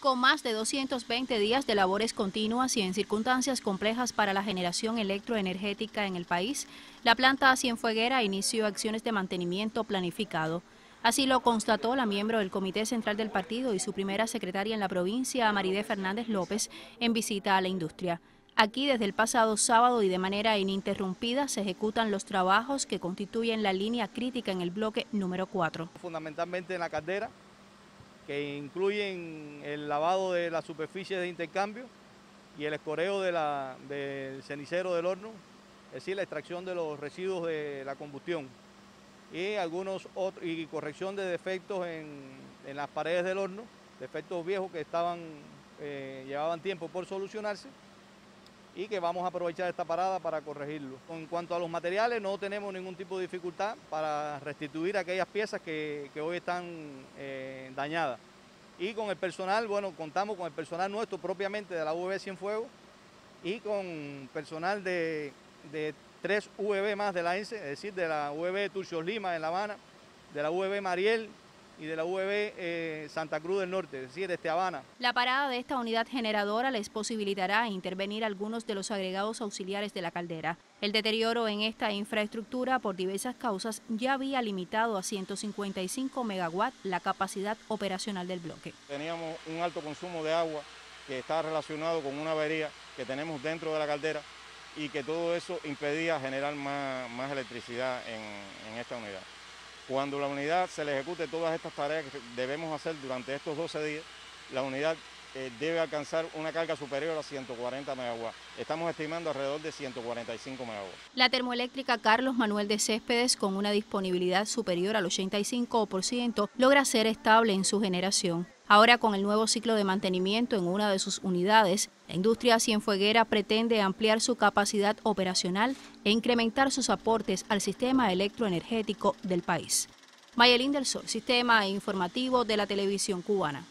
Con más de 220 días de labores continuas y en circunstancias complejas para la generación electroenergética en el país, la planta Cienfueguera inició acciones de mantenimiento planificado. Así lo constató la miembro del Comité Central del Partido y su primera secretaria en la provincia, Maridé Fernández López, en visita a la industria. Aquí desde el pasado sábado y de manera ininterrumpida se ejecutan los trabajos que constituyen la línea crítica en el bloque número 4. Fundamentalmente en la caldera, que incluyen el lavado de la superficie de intercambio y el escoreo del cenicero del horno, es decir, la extracción de los residuos de la combustión y algunos otros, y corrección de defectos en, las paredes del horno, defectos viejos que estaban, eh, llevaban tiempo por solucionarse y que vamos a aprovechar esta parada para corregirlo. En cuanto a los materiales, no tenemos ningún tipo de dificultad para restituir aquellas piezas que, hoy están eh, dañadas. Y con el personal, bueno, contamos con el personal nuestro propiamente de la UV Cienfuegos y con personal de, de tres UV más de la ENSE, es decir, de la UV Turcios Lima en La Habana, de la UV Mariel y de la UV eh, Santa Cruz del Norte, es decir, de este Habana. La parada de esta unidad generadora les posibilitará intervenir algunos de los agregados auxiliares de la caldera. El deterioro en esta infraestructura por diversas causas ya había limitado a 155 megawatts la capacidad operacional del bloque. Teníamos un alto consumo de agua que está relacionado con una avería que tenemos dentro de la caldera y que todo eso impedía generar más, electricidad en esta unidad. Cuando la unidad se le ejecute todas estas tareas que debemos hacer durante estos 12 días, la unidad eh, debe alcanzar una carga superior a 140 megawatts. Estamos estimando alrededor de 145 megawatts. La termoeléctrica Carlos Manuel de Céspedes, con una disponibilidad superior al 85%, logra ser estable en su generación. Ahora con el nuevo ciclo de mantenimiento en una de sus unidades, la industria cienfueguera pretende ampliar su capacidad operacional e incrementar sus aportes al sistema electroenergético del país. Mayelín del Sol, Sistema Informativo de la Televisión Cubana.